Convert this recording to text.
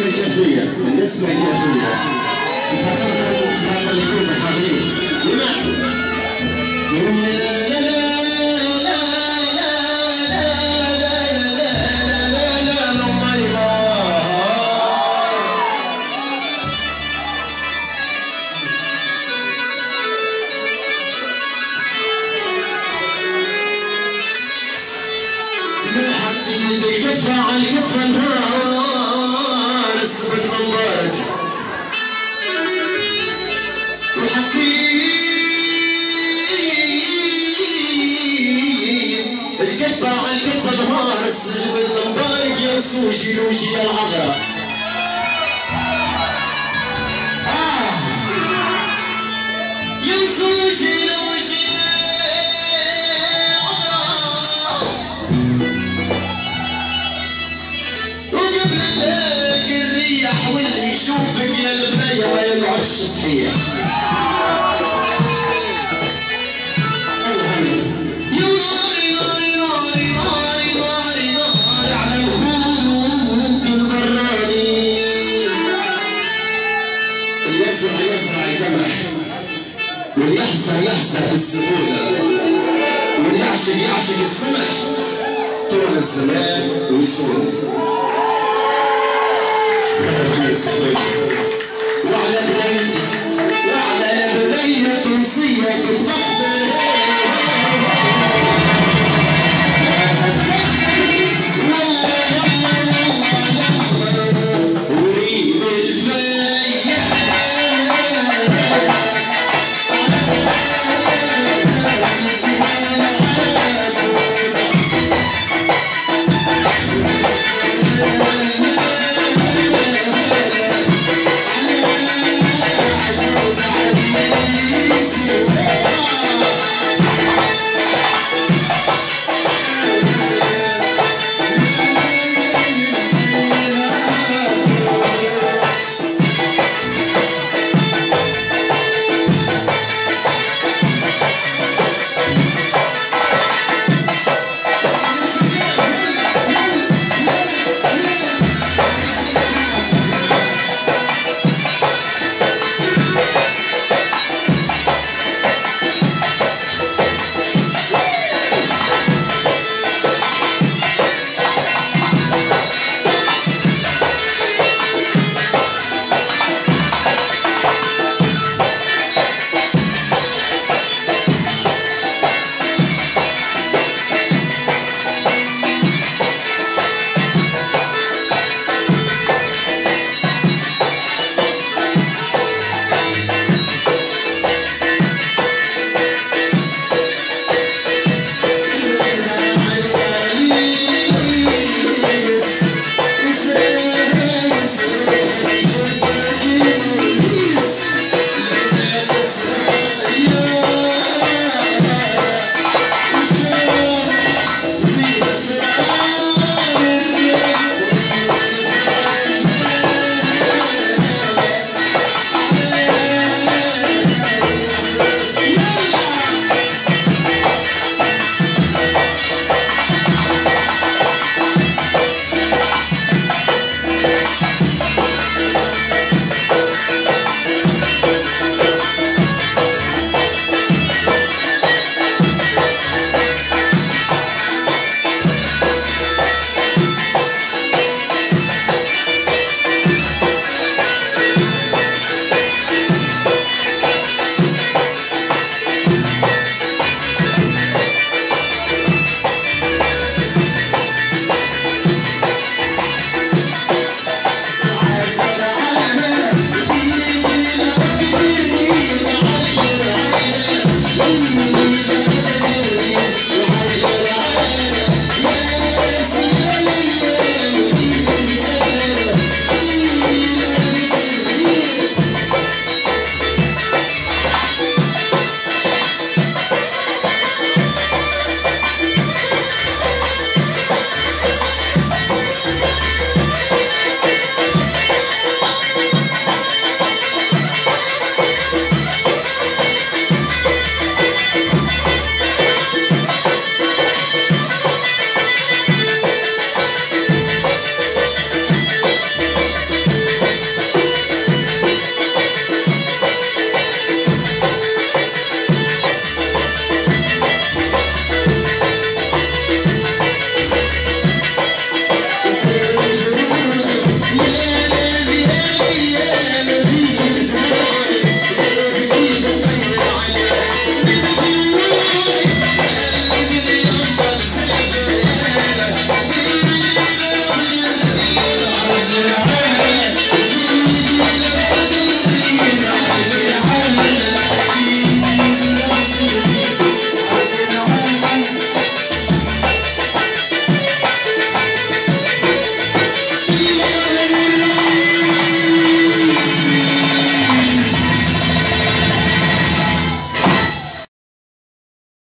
make us do it. And this make us do it. والحقيق الكفة الكفة الهار السبت مبارك يا سوشي لوشي يا العذراء يا سوشي لوشي وقبل ذاك الريح واللي يشوفك يا البنية ما يقعدش صحيح يجمع واللي يحزن يحزن بالسهولة واللي يعشق السمح طول الزمان ويصون وعلى